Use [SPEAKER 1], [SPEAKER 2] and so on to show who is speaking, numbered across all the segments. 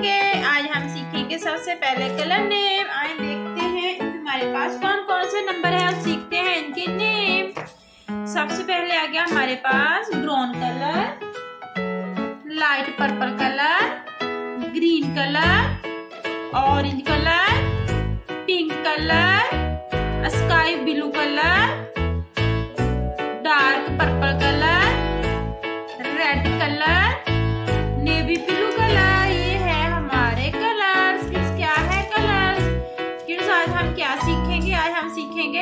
[SPEAKER 1] सीखेंगे आज हम सीखेंगे सबसे पहले कलर नेम। आए देखते हैं हमारे पास कौन कौन से नंबर है और सीखते हैं इनके नेम। सबसे पहले आ गया हमारे पास brown colour, light purple colour, green colour, orange colour, pink colour, sky blue colour, dark purple colour, red colour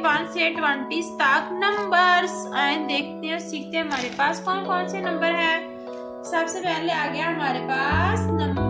[SPEAKER 1] one से ट्वेंटी तक नंबर्स आए देखते हैं सीखते हैं हमारे पास कौन कौन से नंबर है। सबसे पहले आ गया हमारे पास number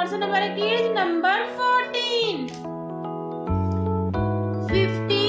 [SPEAKER 1] person of our kid number fourteen fifteen